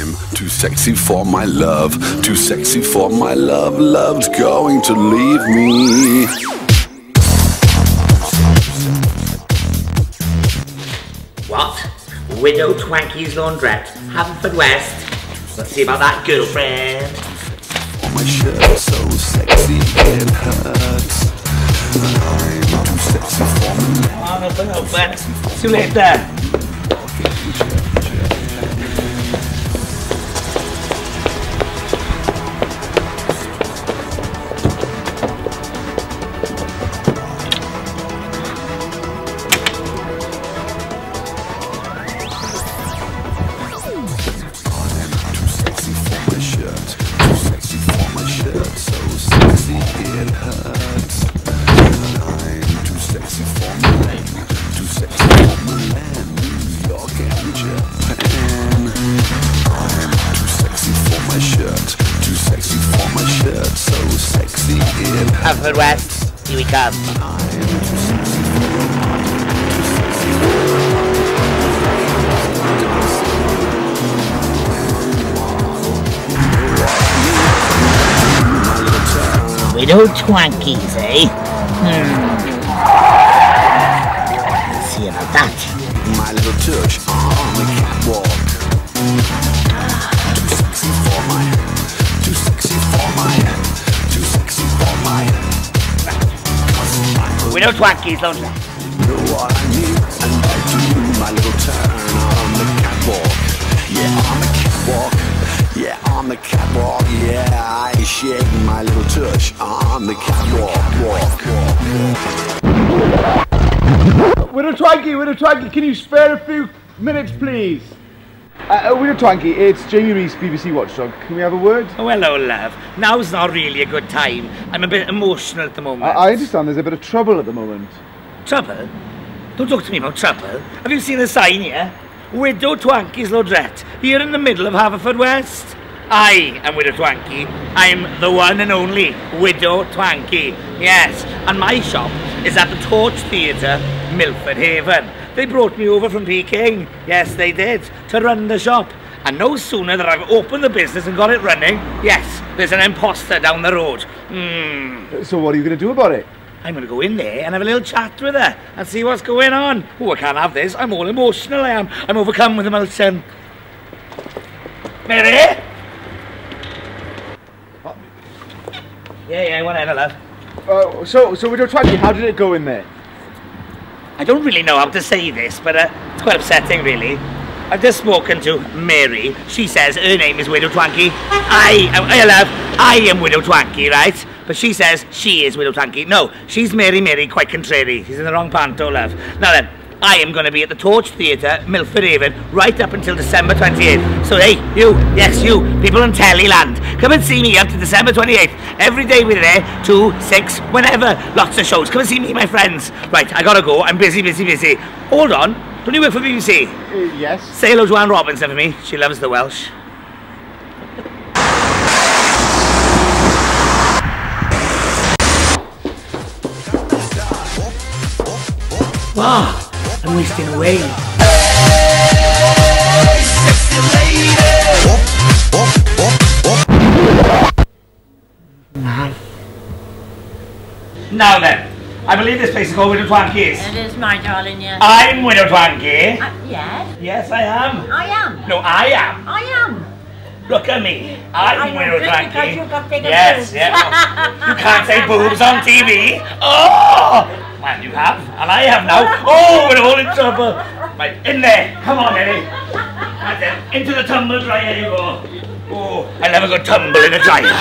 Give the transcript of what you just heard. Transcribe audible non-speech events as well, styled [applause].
I'm too sexy for my love, too sexy for my love. Love's going to leave me. What? Widow Twankey's laundrette, Haverfordwest. Let's see about that girlfriend. On my shirt, so sexy it hurts. I'm too sexy for my love. Oh, nothing open. See you later. Too it hurts. I'm too sexy for Milan, too sexy for Milan, New York and Japan. I'm too sexy for my shirt, too sexy for my shirt, so sexy it hurts. Haverfordwest, here we come. I'm Widow Twankey's, eh? Hmm. Let's see about that. my little touch on the catwalk. Too sexy for my, too sexy for my, too sexy for my. Widow Twankey's laundrette. know what I need, and I do my little turn on the catwalk. Yeah, on the catwalk. Yeah, on the catwalk. Yeah, I shake my little touch on the catwalk. Walk, walk. Widow Twankey, Widow Twankey, can you spare a few minutes, please? Uh, uh, Widow Twankey, it's Jamie Rees, BBC Watchdog. Can we have a word? Oh, hello, love. Now's not really a good time. I'm a bit emotional at the moment. I, I understand there's a bit of trouble at the moment. Trouble? Don't talk to me about trouble. Have you seen the sign here? Widow Twankey's Laundrette, here in the middle of Haverfordwest. I am Widow Twankey. I'm the one and only Widow Twankey. Yes, and my shop is at the Torch Theatre, Milford Haven. They brought me over from Peking. Yes, they did, to run the shop. And no sooner that I've opened the business and got it running, yes, there's an imposter down the road. Hmm. So what are you going to do about it? I'm going to go in there and have a little chat with her and see what's going on. Oh, I can't have this. I'm all emotional, I am. I'm overcome with emotion. Mary? Yeah, yeah, whatever, love. Uh, so, so Widow Twankey, how did it go in there? I don't really know how to say this, but uh, it's quite upsetting, really. I've just spoken to Mary. She says her name is Widow Twankey. I, am, I love, I am Widow Twankey, right? But she says she is Widow Twankey. No, she's Mary Mary, quite contrary. She's in the wrong panto, love. Now then, I am going to be at the Torch Theatre, Milford Haven, right up until December 28th. So hey, you, yes you, people in Tellyland, come and see me up to December 28th. Every day we're there, two, six, whenever. Lots of shows. Come and see me, my friends. Right, I gotta go. I'm busy, busy, busy. Hold on. Don't you work for BBC? Uh, yes. Say hello to Anne Robinson for me. She loves the Welsh. Wow, I'm wasting away. Now then, I believe this place is called Widow Twankey's. It is my darling, yes. I'm Widow Twankey. Uh, yes, Yes, I am. I am. No, I am. I am. Look at me. I'm I know Widow just Twankey. because you've got bigger yes, boobs. yeah. [laughs] you can't say boobs on TV. Oh! Man, you have, and I have now. Oh, we're all in trouble. Right, in there. Come on, Eddie. That's it. Into the tumble dryer you go. Oh, I love a good tumble in a dryer.